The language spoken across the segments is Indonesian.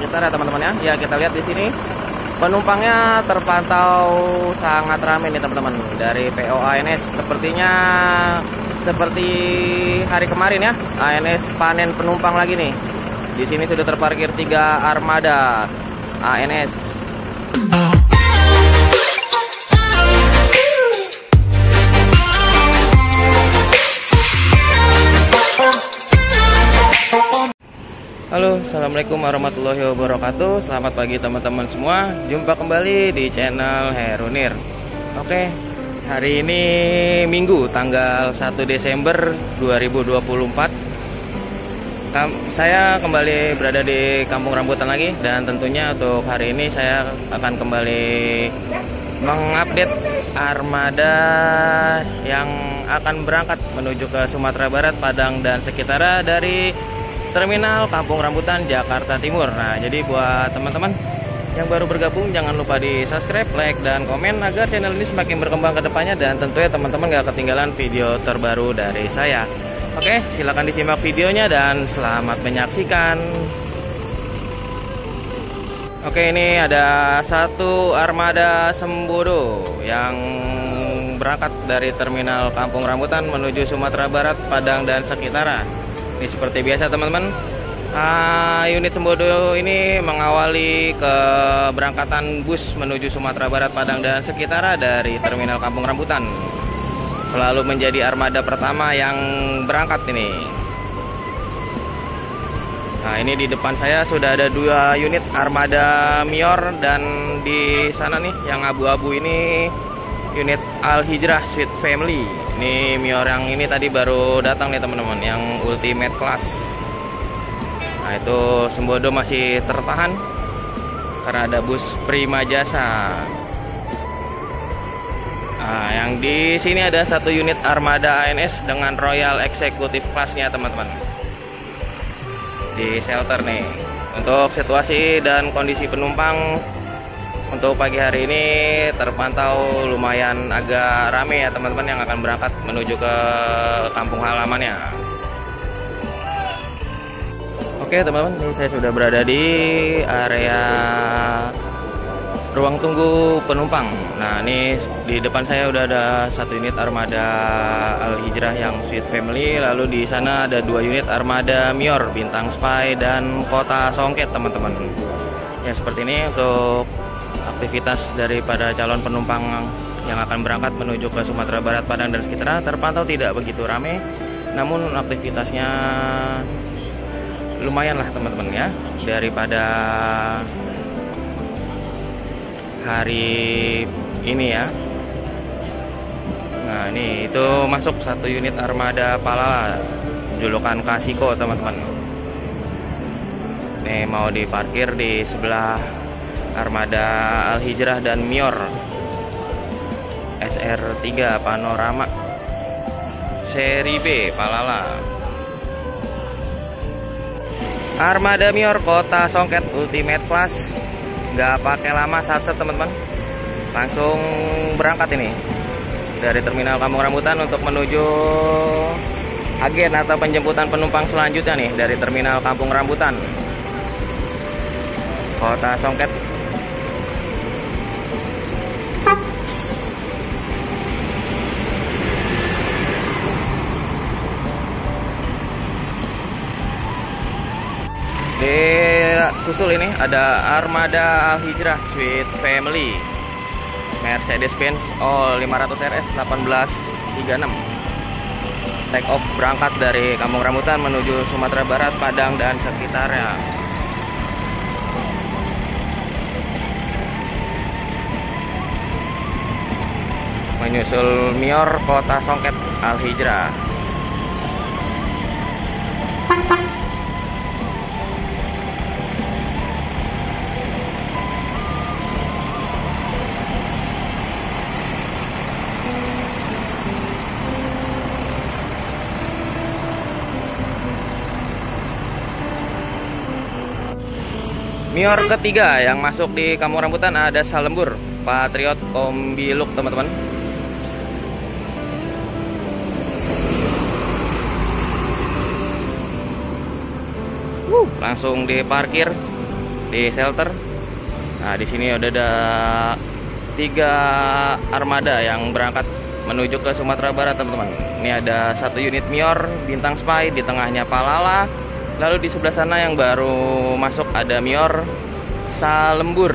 sekitar ya teman-teman ya. Ya kita lihat di sini penumpangnya terpantau sangat ramai nih teman-teman dari PO ANS. Sepertinya seperti hari kemarin ya ANS panen penumpang lagi nih. Di sini sudah terparkir tiga armada ANS. Halo, assalamualaikum warahmatullahi wabarakatuh. Selamat pagi teman-teman semua. Jumpa kembali di channel Herunir. Oke, hari ini Minggu, tanggal 1 Desember 2024. Saya kembali berada di Kampung Rambutan lagi, dan tentunya untuk hari ini saya akan kembali mengupdate armada yang akan berangkat menuju ke Sumatera Barat, Padang, dan sekitarnya dari Terminal Kampung Rambutan Jakarta Timur. Nah, jadi buat teman-teman yang baru bergabung jangan lupa di subscribe, like, dan komen agar channel ini semakin berkembang ke depannya dan tentunya teman-teman gak ketinggalan video terbaru dari saya. Oke, silahkan disimak videonya dan selamat menyaksikan. Oke, ini ada satu armada Sembodo yang berangkat dari Terminal Kampung Rambutan menuju Sumatera Barat, Padang, dan sekitarnya. Ini seperti biasa teman-teman. Uh, Unit Sembodo ini mengawali keberangkatan bus menuju Sumatera Barat, Padang, dan sekitar dari Terminal Kampung Rambutan. Selalu menjadi armada pertama yang berangkat ini. Nah ini di depan saya sudah ada dua unit armada Mior dan di sana nih yang abu-abu ini unit Al Hijrah Sweet Family ini Mior yang ini tadi baru datang nih teman-teman yang ultimate class. Nah itu Sembodo masih tertahan karena ada bus Prima Jasa. Nah yang di sini ada satu unit armada ANS dengan Royal Executive Classnya teman-teman. Di shelter nih. Untuk situasi dan kondisi penumpang untuk pagi hari ini terpantau lumayan agak rame ya teman-teman yang akan berangkat menuju ke kampung halamannya. Oke teman-teman, ini saya sudah berada di area ruang tunggu penumpang. Nah ini di depan saya udah ada satu unit armada Al Hijrah yang Sweet Family, lalu di sana ada dua unit armada Mior, Bintang Spy dan Kota Songket teman-teman. Ya seperti ini untuk aktivitas daripada calon penumpang yang akan berangkat menuju ke Sumatera Barat, Padang dan sekitar terpantau tidak begitu ramai, namun aktivitasnya lumayan lah teman-teman ya daripada hari ini ya. Nah ini itu masuk satu unit armada Palala julukan Kasiko teman-teman. Ini mau diparkir di sebelah armada Al Hijrah dan Mior. SR3 Panorama. Seri B Palala. Armada Mior Kota Songket Ultimate Class. Nggak pakai lama saat set teman-teman. Langsung berangkat ini. Dari Terminal Kampung Rambutan untuk menuju agen atau penjemputan penumpang selanjutnya nih dari Terminal Kampung Rambutan. Kota Songket di susul ini ada Armada Al Hijrah Sweet Family. Mercedes-Benz All 500 RS 1836 take off berangkat dari Kampung Rambutan menuju Sumatera Barat, Padang dan sekitarnya. Menyusul Mior Kota Songket Al Hijrah Mior ketiga yang masuk di Kampung Rambutan ada Salembur Patriot Kombiluk teman-teman uh, langsung diparkir di shelter. Nah, di sini udah ada tiga armada yang berangkat menuju ke Sumatera Barat, teman-teman. Ini ada satu unit Mior Bintang Spy, di tengahnya Palala. Lalu di sebelah sana yang baru masuk ada Mior Salembur.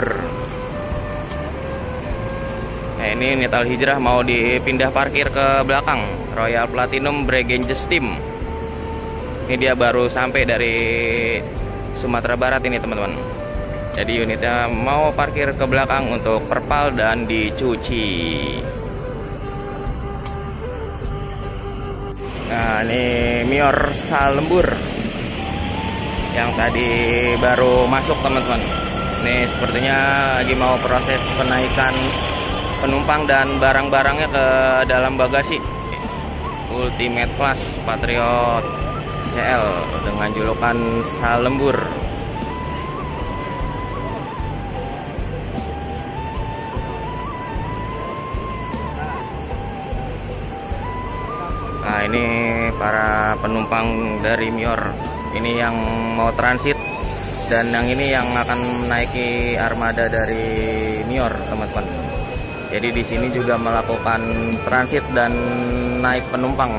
Nah, ini Nital Hijrah mau dipindah parkir ke belakang Royal Platinum Bregenges Team. Ini dia baru sampai dari Sumatera Barat ini, teman-teman. Jadi unitnya mau parkir ke belakang untuk perpal dan dicuci. Nah, ini Mior Salembur yang tadi baru masuk teman-teman. Ini sepertinya lagi mau proses penaikan penumpang dan barang-barangnya ke dalam bagasi. Ultimate Plus Patriot CL dengan julukan Salembur. Nah ini para penumpang dari Mior ini yang mau transit dan yang ini yang akan menaiki armada dari Mior teman-teman. Jadi di sini juga melakukan transit dan naik penumpang.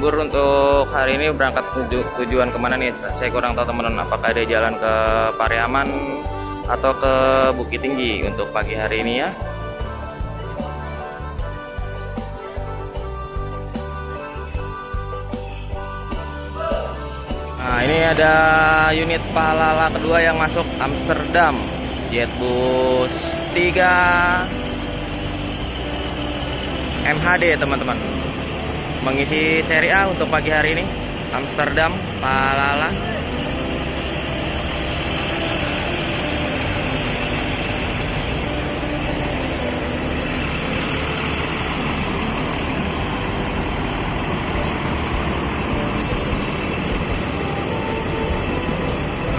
Salembur untuk hari ini berangkat tuju, tujuan ke mana nih? Saya kurang tahu teman-teman. Apakah ada jalan ke Pariaman atau ke Bukit Tinggi untuk pagi hari ini ya? Nah ini ada unit Palala kedua yang masuk Amsterdam Jetbus 3 MHD teman-teman mengisi seri A untuk pagi hari ini. Amsterdam Palala.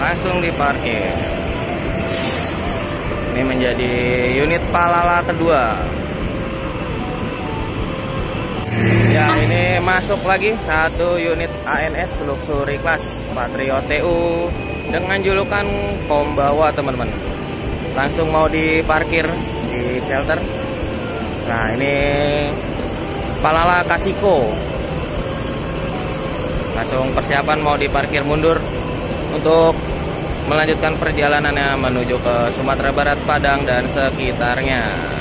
Langsung diparkir. Ini menjadi unit Palala kedua Ya ini masuk lagi satu unit ANS Luxury Class Patriot TU dengan julukan Kombawa teman-teman. Langsung mau diparkir di shelter. Nah ini Palala Kasiko. Langsung persiapan mau diparkir mundur untuk melanjutkan perjalanannya menuju ke Sumatera Barat, Padang dan sekitarnya.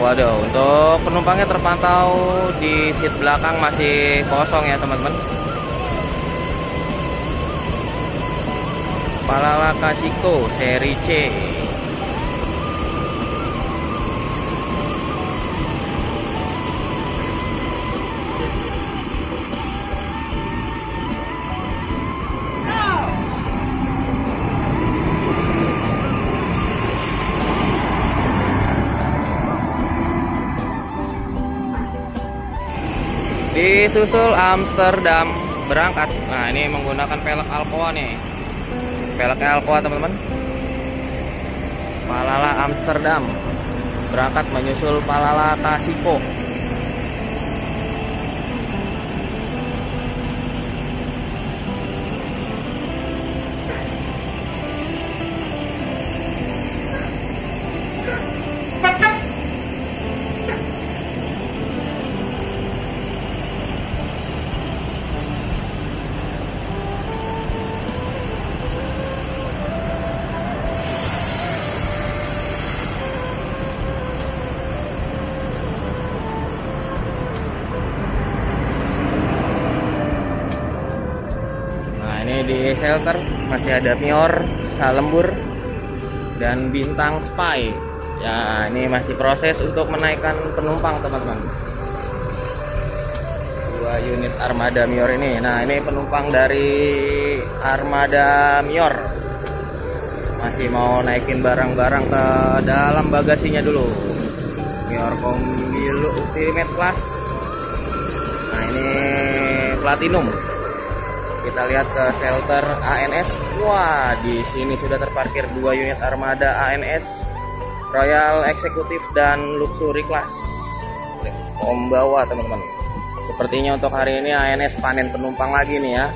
Waduh, untuk penumpangnya terpantau di seat belakang masih kosong ya teman-teman. Palala Kasiko seri C. Disusul Amsterdam berangkat. Nah, ini menggunakan pelek Alcoa nih. Peleknya Alcoa, teman-teman. Palala Amsterdam berangkat menyusul Palala Kasiko. Di shelter masih ada Mior, Salembur, dan Bintang Spy. Ya, ini masih proses untuk menaikkan penumpang, teman-teman. Dua unit armada Mior ini. Nah, ini penumpang dari armada Mior. Masih mau naikin barang-barang ke dalam bagasinya dulu. Mior Kombilu Ultimate Class. Nah, ini Platinum kita lihat ke shelter ANS wah di sini sudah terparkir dua unit armada ANS Royal Executive dan Luxury Class. Kombawa teman-teman. Sepertinya untuk hari ini ANS panen penumpang lagi nih ya.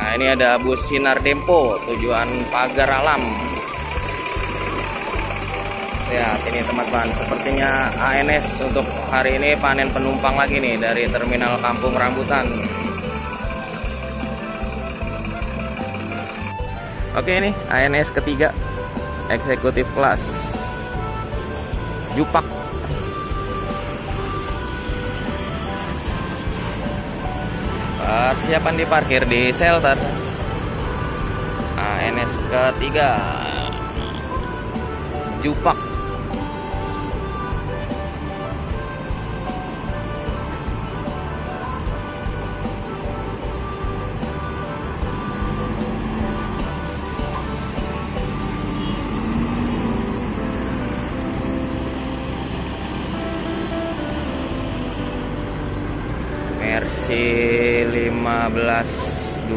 Nah ini ada bus Sinar Dempo tujuan Pagar Alam Ya, ini teman-teman, sepertinya ANS untuk hari ini panen penumpang lagi nih dari terminal Kampung Rambutan. Oke ini ANS ketiga, eksekutif kelas Jupak. Persiapan diparkir di shelter ANS ketiga Jupak versi 1526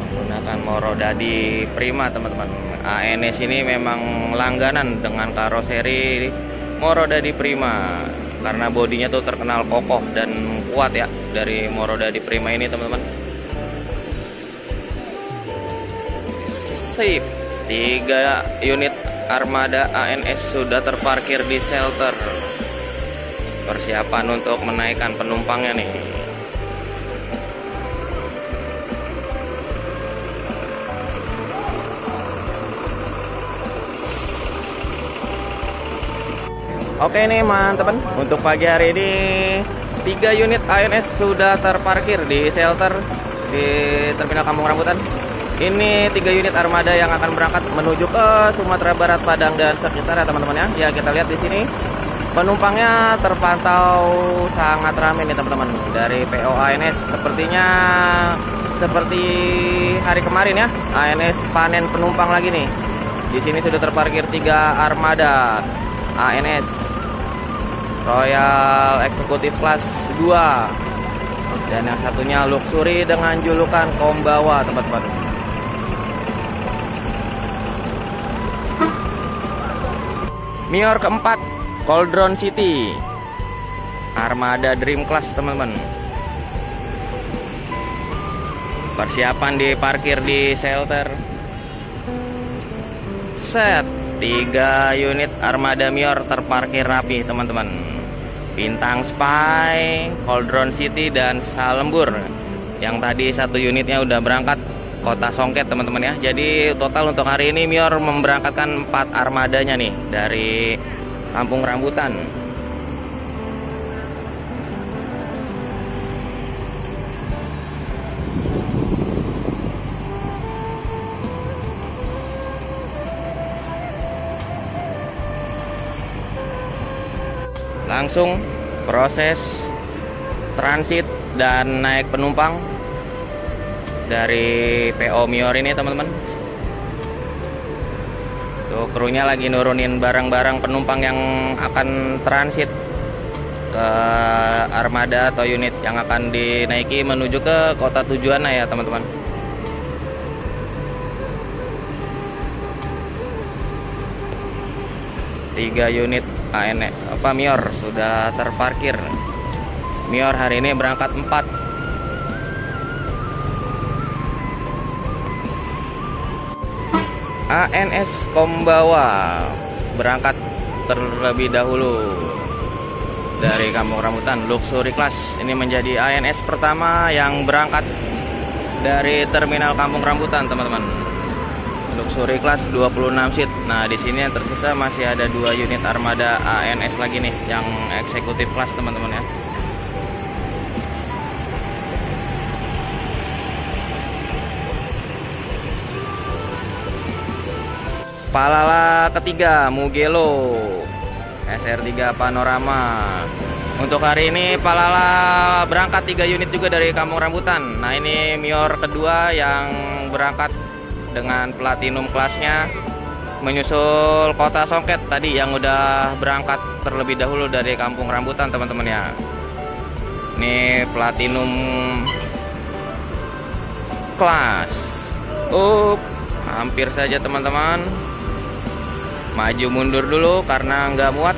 menggunakan Morodadi Prima teman-teman. ANS ini memang langganan dengan karoseri Morodadi Prima. Karena bodinya tuh terkenal kokoh dan kuat ya dari Morodadi Prima ini teman-teman. Sip. Tiga unit armada ANS sudah terparkir di shelter persiapan untuk menaikkan penumpangnya nih Oke nih teman-teman untuk pagi hari ini tiga unit ANS sudah terparkir di shelter di Terminal Kampung Rambutan. Ini tiga unit armada yang akan berangkat menuju ke Sumatera Barat, Padang dan sekitar ya teman-teman ya. Ya kita lihat di sini penumpangnya terpantau sangat ramai nih teman-teman dari PO ANS sepertinya seperti hari kemarin ya ANS panen penumpang lagi nih. Di sini sudah terparkir tiga armada ANS Royal Executive Class 2 dan yang satunya luxury dengan julukan Kombawa teman-teman. Mior keempat Cauldron City. Armada Dream Class teman-teman. Persiapan di parkir di shelter. Set 3 unit Armada Mior terparkir rapi teman-teman. Bintang Spy Cauldron City dan Salembur. Yang tadi satu unitnya udah berangkat kota Songket teman-teman ya. Jadi total untuk hari ini Mior memberangkatkan 4 armadanya nih dari Kampung Rambutan. Langsung proses transit dan naik penumpang dari PO Mior ini teman-teman Tuh krunya lagi nurunin barang-barang penumpang yang akan transit ke armada atau unit yang akan dinaiki menuju ke kota tujuan ya teman-teman. Tiga unit AN apa Mior sudah terparkir. Mior hari ini berangkat 4 ANS Kombawa. Berangkat terlebih dahulu dari Kampung Rambutan Luxury Class. Ini menjadi ANS pertama yang berangkat dari terminal Kampung Rambutan teman-teman. Luxury Class 26 seat. Nah di sini yang tersisa masih ada dua unit armada ANS lagi nih yang eksekutif kelas teman-teman ya Palala ketiga Mugello SR3 Panorama untuk hari ini Palala berangkat 3 unit juga dari Kampung Rambutan Nah ini Mior kedua yang berangkat dengan platinum kelasnya menyusul kota Songket tadi yang udah berangkat terlebih dahulu dari Kampung Rambutan teman-teman ya. Ini platinum kelas. Up, hampir saja teman-teman. Maju mundur dulu karena nggak muat.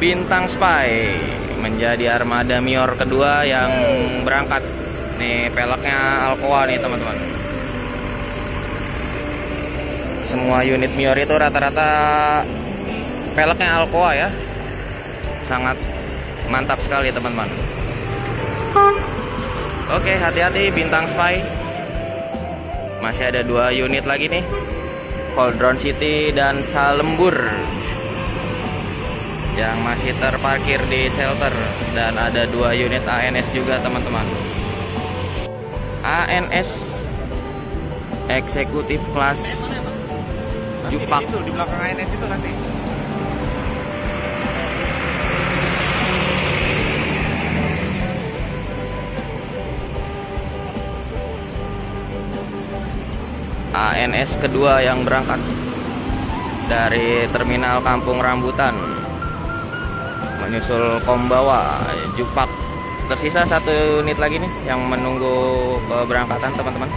Bintang Spy menjadi armada Mior kedua yang berangkat. Nih peleknya Alcoa nih teman-teman. Semua unit Mior itu rata-rata peleknya Alcoa ya. Sangat mantap sekali teman-teman. Oke hati-hati Bintang Spy. Masih ada dua unit lagi nih. Coldron City dan Salembur yang masih terparkir di shelter dan ada dua unit ANS juga teman-teman ANS eksekutif kelas Jupak itu di belakang ANS itu nanti ANS kedua yang berangkat dari terminal Kampung Rambutan menyusul Kombawa Jupak. Tersisa satu unit lagi nih yang menunggu keberangkatan teman-teman.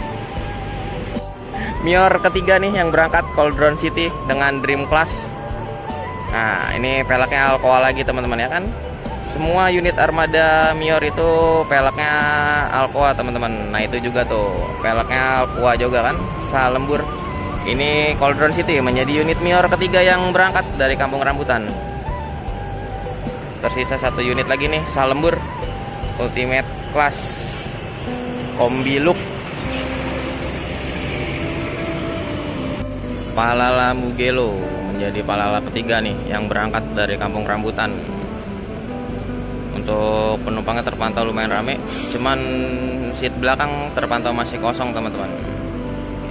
Mior ketiga nih yang berangkat Cauldron City dengan Dream Class. Nah ini peleknya Alcoa lagi teman-teman ya kan semua unit armada Mior itu peleknya Alcoa teman-teman. Nah itu juga tuh peleknya Alcoa juga kan Salembur ini Cauldron City menjadi unit Mior ketiga yang berangkat dari Kampung Rambutan. Tersisa satu unit lagi nih Salembur Ultimate Class. Kombi Look Palala Mugelo menjadi palala ketiga nih yang berangkat dari Kampung Rambutan untuk penumpangnya terpantau lumayan rame cuman seat belakang terpantau masih kosong teman-teman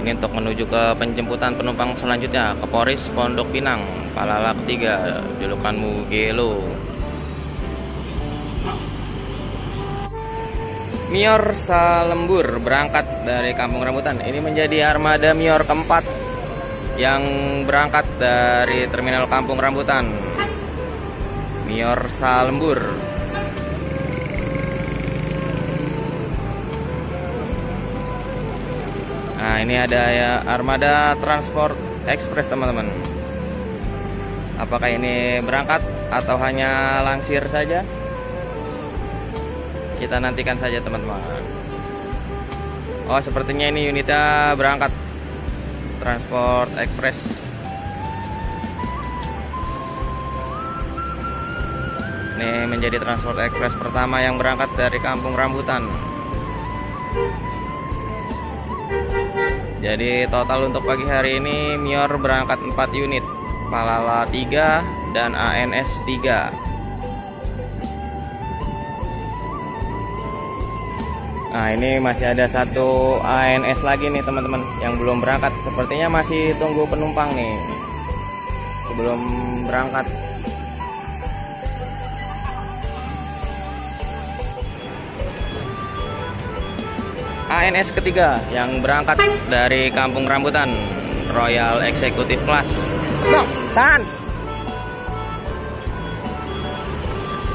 ini untuk menuju ke penjemputan penumpang selanjutnya ke Poris Pondok Pinang Palala ketiga julukan Mugelo Mior Salembur berangkat dari Kampung Rambutan. Ini menjadi armada Mior keempat yang berangkat dari terminal Kampung Rambutan. Mior Salembur. Nah, ini ada ya armada Transport Express, teman-teman. Apakah ini berangkat atau hanya langsir saja? kita nantikan saja teman-teman Oh sepertinya ini unitnya berangkat Transport Express Ini menjadi Transport Express pertama yang berangkat dari Kampung Rambutan Jadi total untuk pagi hari ini Mior berangkat 4 unit Palala 3 dan ANS 3 Nah ini masih ada satu ANS lagi nih teman-teman yang belum berangkat. Sepertinya masih tunggu penumpang nih sebelum berangkat. ANS ketiga yang berangkat dari Kampung Rambutan Royal Executive Class. Bang, tahan.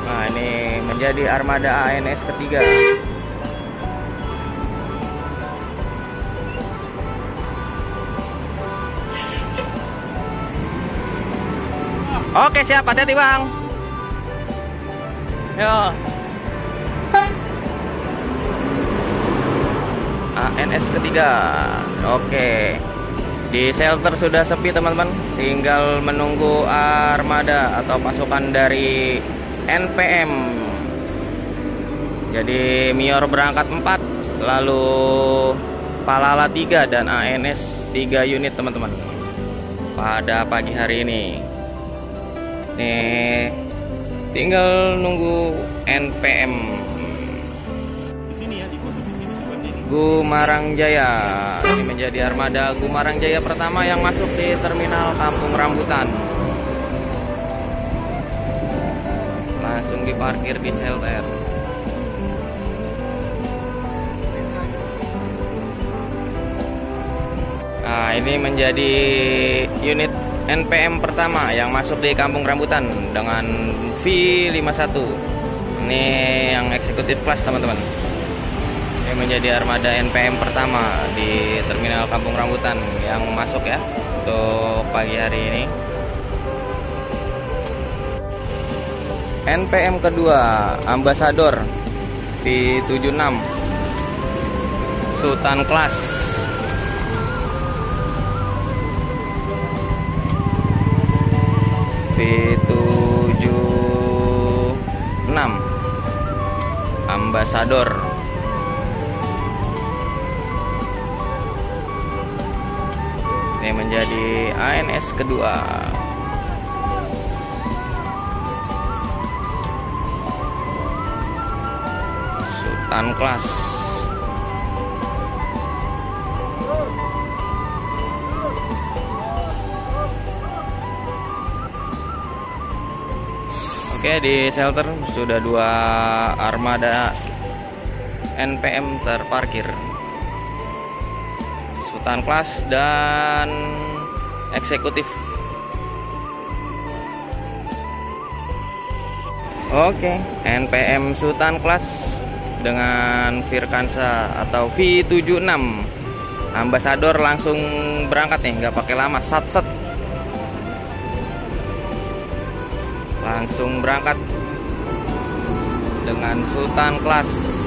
Nah ini menjadi armada ANS ketiga. Oke siap, hati-hati bang. Yo. ANS ketiga. Oke. Di shelter sudah sepi teman-teman. Tinggal menunggu armada atau pasukan dari NPM. Jadi Mior berangkat 4, lalu Palala 3 dan ANS 3 unit teman-teman. Pada pagi hari ini nih tinggal nunggu NPM Gumarang Jaya ini menjadi armada Gumarang Jaya pertama yang masuk di terminal Kampung Rambutan langsung diparkir di shelter Nah, ini menjadi unit NPM pertama yang masuk di Kampung Rambutan dengan V51. Ini yang eksekutif kelas, teman-teman. Ini menjadi armada NPM pertama di Terminal Kampung Rambutan yang masuk ya untuk pagi hari ini. NPM kedua, Ambassador V76 Sultan Class V76 Ambassador ini menjadi ANS kedua. Sultan Class Oke di shelter sudah dua armada NPM terparkir Sultan Class dan eksekutif. Oke. NPM Sultan Class dengan Firkansa atau V76 Ambassador langsung berangkat nih nggak pakai lama sat set. Langsung berangkat dengan Sultan Class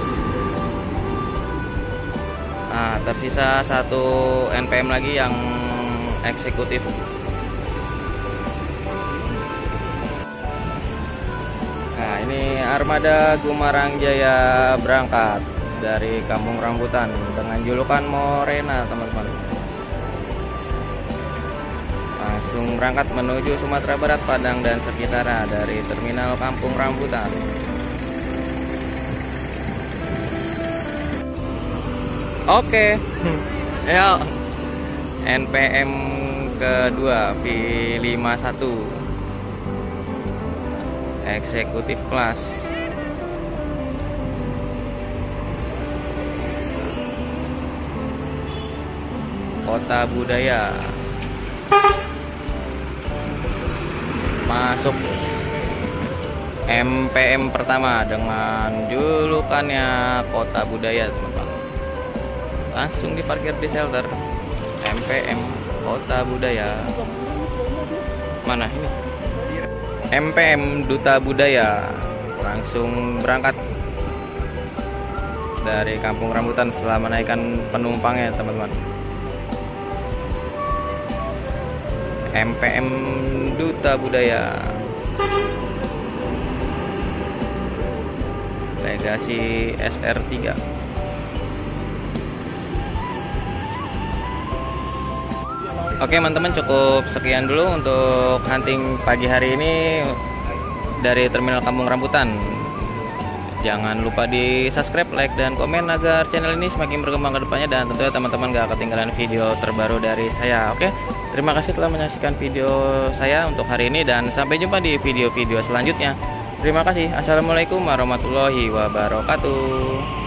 nah tersisa satu NPM lagi yang eksekutif nah ini armada Gumarang Jaya berangkat dari Kampung Rambutan dengan julukan Morena teman-teman langsung berangkat menuju Sumatera Barat, Padang dan sekitarnya dari Terminal Kampung Rambutan. Oke, ya. NPM kedua V51 eksekutif kelas. Kota Budaya. Masuk. MPM pertama dengan julukannya Kota Budaya teman-teman langsung diparkir di shelter. MPM Kota Budaya. Mana ini? MPM Duta Budaya. Langsung berangkat dari Kampung Rambutan setelah menaikkan penumpangnya teman-teman. MPM Duta Budaya. Legasi SR3 Oke teman-teman cukup sekian dulu untuk hunting pagi hari ini dari Terminal Kampung Rambutan Jangan lupa di subscribe, like, dan komen agar channel ini semakin berkembang ke depannya dan tentunya teman-teman gak ketinggalan video terbaru dari saya. Oke, terima kasih telah menyaksikan video saya untuk hari ini dan sampai jumpa di video-video selanjutnya. Terima kasih. Assalamualaikum warahmatullahi wabarakatuh.